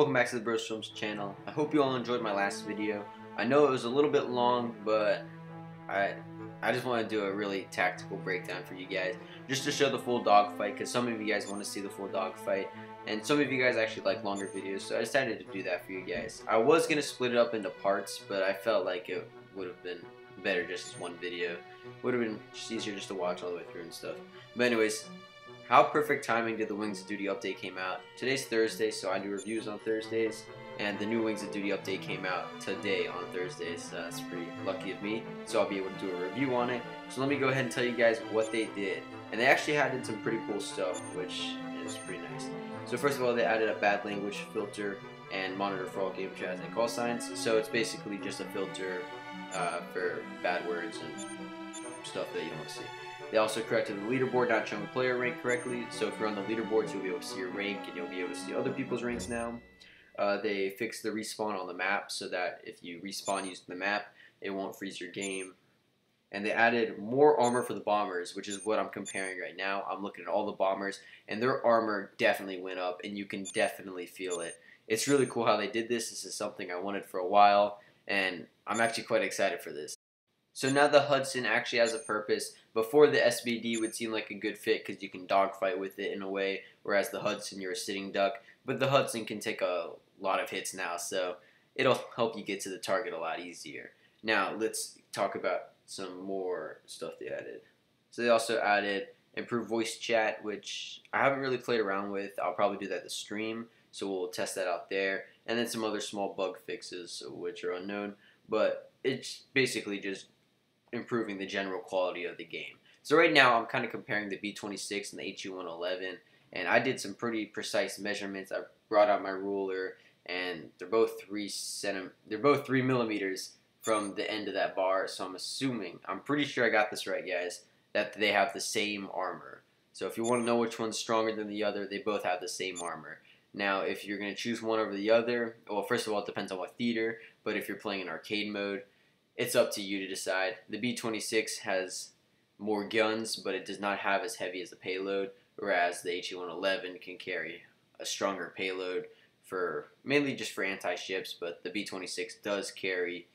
Welcome back to the Bros Films channel. I hope you all enjoyed my last video. I know it was a little bit long, but I I just want to do a really tactical breakdown for you guys, just to show the full dogfight, because some of you guys want to see the full dogfight, and some of you guys actually like longer videos, so I decided to do that for you guys. I was going to split it up into parts, but I felt like it would have been better just as one video. Would have been just easier just to watch all the way through and stuff. But anyways, how perfect timing did the Wings of Duty update came out? Today's Thursday, so I do reviews on Thursdays, and the new Wings of Duty update came out today on Thursdays. So that's pretty lucky of me, so I'll be able to do a review on it. So let me go ahead and tell you guys what they did. And they actually added some pretty cool stuff, which is pretty nice. So first of all, they added a bad language filter and monitor for all game chats and call signs. So it's basically just a filter uh, for bad words and stuff that you don't want to see. They also corrected the leaderboard not showing player rank correctly, so if you're on the leaderboards, you'll be able to see your rank and you'll be able to see other people's ranks now. Uh, they fixed the respawn on the map so that if you respawn using the map, it won't freeze your game. And they added more armor for the bombers, which is what I'm comparing right now. I'm looking at all the bombers, and their armor definitely went up, and you can definitely feel it. It's really cool how they did this. This is something I wanted for a while, and I'm actually quite excited for this. So now the Hudson actually has a purpose. Before the SBD would seem like a good fit because you can dogfight with it in a way, whereas the Hudson you're a sitting duck. But the Hudson can take a lot of hits now, so it'll help you get to the target a lot easier. Now let's talk about some more stuff they added. So they also added improved voice chat, which I haven't really played around with. I'll probably do that the stream, so we'll test that out there. And then some other small bug fixes, which are unknown. But it's basically just improving the general quality of the game. So right now I'm kind of comparing the B26 and the HE111 and I did some pretty precise measurements. I brought out my ruler and they're both three centi- they're both three millimeters from the end of that bar. So I'm assuming, I'm pretty sure I got this right, guys, that they have the same armor. So if you want to know which one's stronger than the other, they both have the same armor. Now, if you're going to choose one over the other, well, first of all, it depends on what theater, but if you're playing in arcade mode, it's up to you to decide. The B-26 has more guns, but it does not have as heavy as the payload, whereas the HE-111 can carry a stronger payload for mainly just for anti-ships, but the B-26 does carry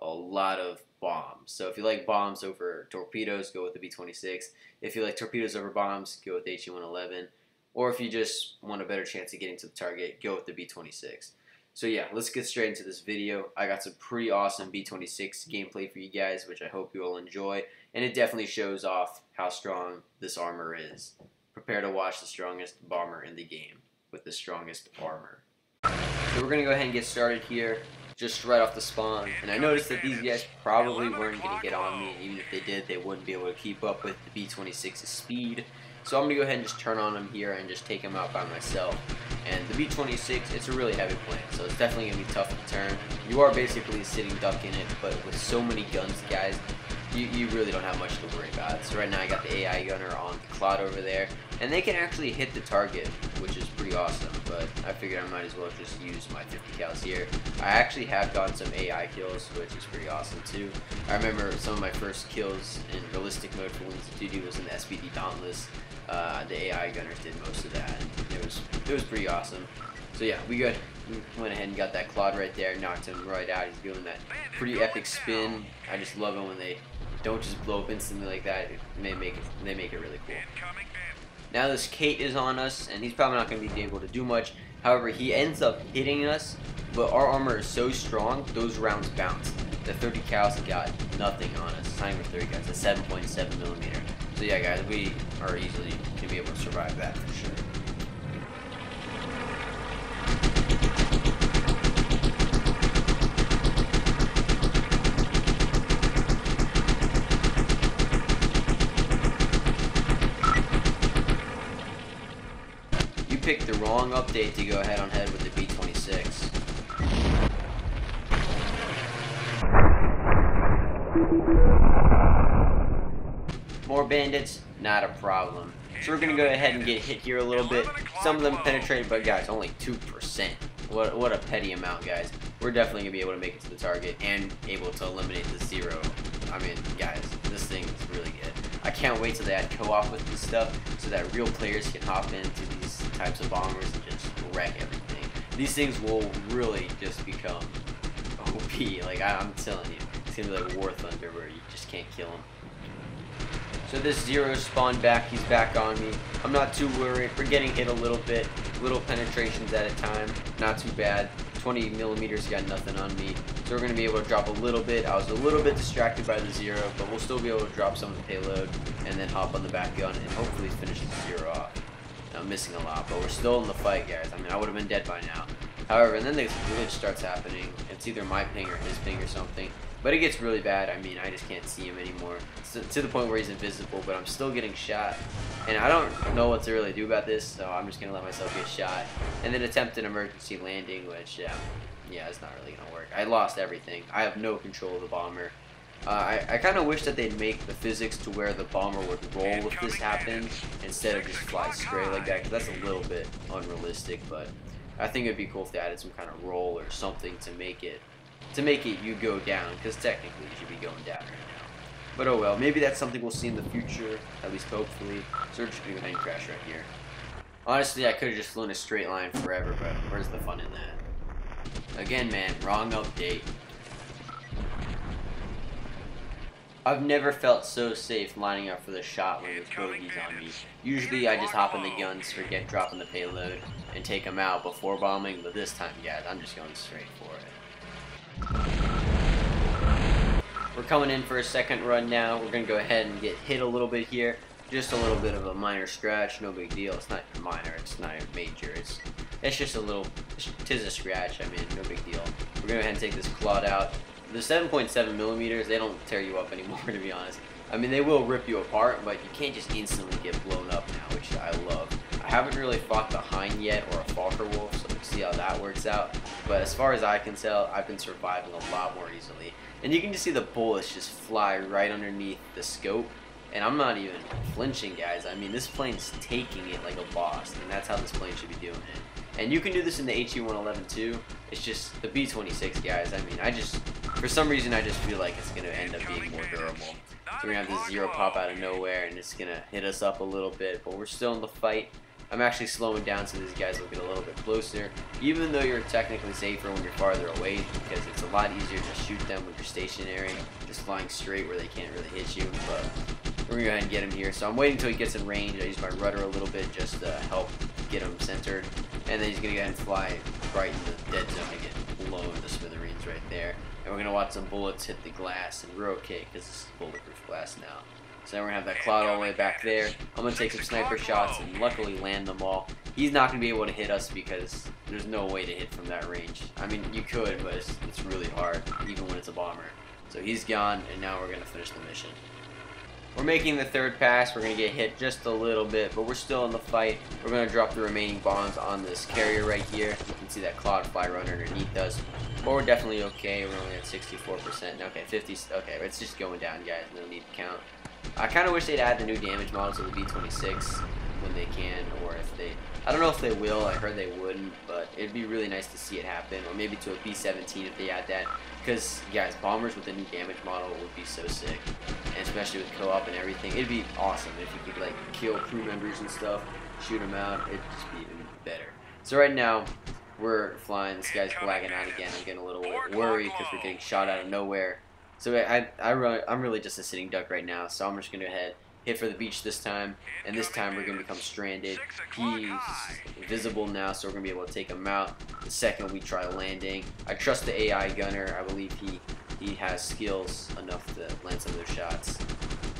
a lot of bombs. So if you like bombs over torpedoes, go with the B-26. If you like torpedoes over bombs, go with the HE-111. Or if you just want a better chance of getting to the target, go with the B-26. So yeah, let's get straight into this video. I got some pretty awesome B26 gameplay for you guys, which I hope you all enjoy, and it definitely shows off how strong this armor is. Prepare to watch the strongest bomber in the game with the strongest armor. So we're going to go ahead and get started here, just right off the spawn, and I noticed that these guys probably weren't going to get on me, even if they did, they wouldn't be able to keep up with the B26's speed. So I'm going to go ahead and just turn on them here and just take them out by myself. And the B-26, it's a really heavy plane, so it's definitely going to be tough to turn. You are basically a sitting duck in it, but with so many guns, guys, you, you really don't have much to worry about. So right now I got the AI gunner on the Claude over there, and they can actually hit the target, which is pretty awesome, but I figured I might as well just use my 50 cals here. I actually have gotten some AI kills, which is pretty awesome too. I remember some of my first kills in realistic mode for Wings of Duty was in the SBD Dauntless. Uh, the AI gunners did most of that. It was it was pretty awesome. So yeah, we got we went ahead and got that Claude right there, knocked him right out. He's doing that pretty epic spin. I just love it when they don't just blow up instantly like that. They make it they make it really cool. Now this Kate is on us, and he's probably not going to be able to do much. However, he ends up hitting us, but our armor is so strong, those rounds bounce. The 30 cals got nothing on us. It's not even 30 cals, it's 7.7 millimeter. So yeah, guys, we are easily going to be able to survive that for sure. You picked the wrong update to go head on head with the B-26. More bandits, not a problem. So we're gonna go ahead and get hit here a little bit. Some of them penetrated, but guys, only 2%. What, what a petty amount, guys. We're definitely gonna be able to make it to the target and able to eliminate the zero. I mean, guys, this thing is really good. I can't wait till they add co-op with this stuff so that real players can hop into these types of bombers and just wreck everything. these things will really just become OP. Like I, am telling you, it's gonna be like War Thunder where you just can't kill them. So this zero spawned back, he's back on me. I'm not too worried. We're getting hit a little bit, little penetrations at a time, not too bad. 20 millimeters got nothing on me. So we're going to be able to drop a little bit. I was a little bit distracted by the zero, but we'll still be able to drop some of the payload and then hop on the back gun and hopefully finish the zero off. I'm missing a lot, but we're still in the fight, guys. I mean, I would have been dead by now. However, and then the glitch starts happening. It's either my ping or his ping or something. But it gets really bad. I mean, I just can't see him anymore. To the point where he's invisible, but I'm still getting shot. And I don't know what to really do about this, so I'm just going to let myself get shot. And then attempt an emergency landing, which, yeah, yeah, it's not really going to work. I lost everything. I have no control of the bomber. Uh, I, I kind of wish that they'd make the physics to where the bomber would roll if this happened instead of just fly straight like that, because that's a little bit unrealistic, but I think it'd be cool if they added some kind of roll or something to make it to make it you go down, because technically you should be going down right now. But oh well, maybe that's something we'll see in the future, at least hopefully. So we're just crash right here. Honestly, I could have just flown a straight line forever, but where's the fun in that? Again, man, wrong update. I've never felt so safe lining up for the shot when there's bogeys on me. Usually I just hop in the guns, forget dropping the payload, and take them out before bombing, but this time, guys, I'm just going straight for it. We're coming in for a second run now. We're going to go ahead and get hit a little bit here. Just a little bit of a minor scratch, no big deal. It's not minor, it's not major. It's it's just a little, tis a scratch, I mean, no big deal. We're going to go ahead and take this Claude out. The 7.7 millimeters, they don't tear you up anymore, to be honest. I mean, they will rip you apart, but you can't just instantly get blown up now, which I love. I haven't really fought the Hind yet, or a Focke-Wulf, so we'll see how that works out. But as far as I can tell, I've been surviving a lot more easily. And you can just see the bullets just fly right underneath the scope. And I'm not even flinching, guys. I mean, this plane's taking it like a boss, and that's how this plane should be doing it. And you can do this in the HE-111 too. It's just the B-26, guys. I mean, I just, for some reason, I just feel like it's going to end up being more durable. So we're going to have this zero pop out of nowhere, and it's going to hit us up a little bit. But we're still in the fight. I'm actually slowing down so these guys will get a little bit closer, even though you're technically safer when you're farther away, because it's a lot easier to shoot them when you're stationary, just flying straight where they can't really hit you, but we're to go ahead and get him here. So I'm waiting until he gets in range. I use my rudder a little bit just to help get him centered, and then he's going to go ahead and fly right in the dead zone and get blown to smithereens right there. And we're to watch some bullets hit the glass, and we're okay, because this is bulletproof glass now. So then we're to have that Claude all the way back there. I'm to take some sniper shots and luckily land them all. He's not to be able to hit us because there's no way to hit from that range. I mean, you could, but it's, it's really hard, even when it's a bomber. So he's gone, and now we're to finish the mission. We're making the third pass. We're going to get hit just a little bit, but we're still in the fight. We're going to drop the remaining bombs on this carrier right here. You can see that Claude fly run underneath us. But we're definitely okay. We're only at 64%. Okay, 50. Okay, it's just going down, guys. No need to count. I kind of wish they'd add the new damage models to the B26 when they can, or if they... I don't know if they will. I heard they wouldn't, but it'd be really nice to see it happen, or maybe to a B17 if they add that. Because, guys, bombers with the new damage model would be so sick, and especially with co-op and everything. It'd be awesome if you could, like, kill crew members and stuff, shoot them out. It'd just be even better. So right now, we're flying. This guy's blagging out again. I'm getting a little worried because we're getting shot out of nowhere. So I, I, I'm really just a sitting duck right now, so I'm just going to head hit for the beach this time, and this time we're going to become stranded. He's visible now, so we're going to be able to take him out the second we try landing. I trust the AI gunner. I believe he, he has skills enough to land some of those shots,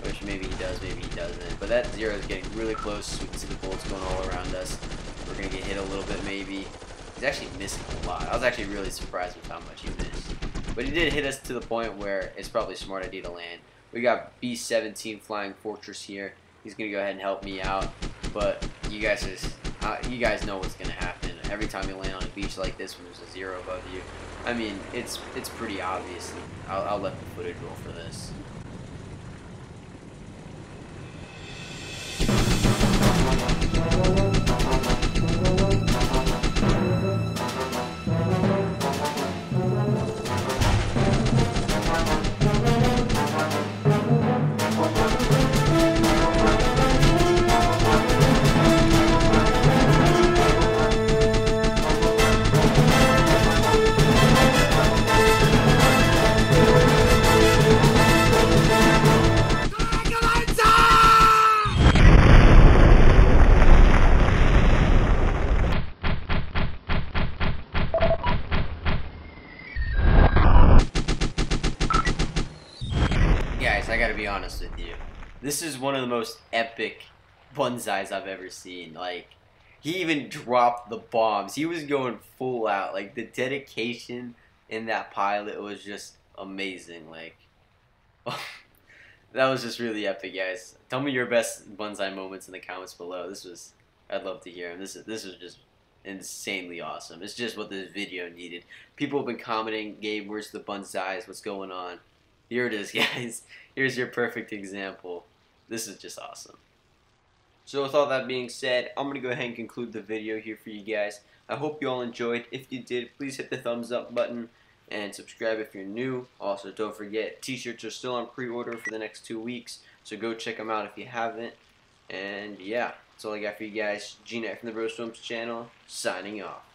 which maybe he does, maybe he doesn't. But that zero is getting really close. We can see the bullets going all around us. We're going to get hit a little bit maybe. He's actually missing a lot. I was actually really surprised with how much he missed. But he did hit us to the point where it's probably smart idea to land. We got B-17 Flying Fortress here. He's going to go ahead and help me out. But you guys just, uh, you guys know what's going to happen. Every time you land on a beach like this when there's a zero above you, I mean, it's it's pretty obvious. I'll, I'll let the footage roll for this. This is one of the most epic banzais I've ever seen. Like, he even dropped the bombs. He was going full out. Like, the dedication in that pilot was just amazing. Like, that was just really epic, guys. Tell me your best banzai moments in the comments below. This was, I'd love to hear them. This is this is just insanely awesome. It's just what this video needed. People have been commenting, Gabe, where's the banzais? What's going on? Here it is, guys. Here's your perfect example. This is just awesome. So with all that being said, I'm going to go ahead and conclude the video here for you guys. I hope you all enjoyed. If you did, please hit the thumbs up button and subscribe if you're new. Also, don't forget, t-shirts are still on pre-order for the next two weeks, so go check them out if you haven't. And yeah, that's all I got for you guys. G-Knight from the Bros Films channel, signing off.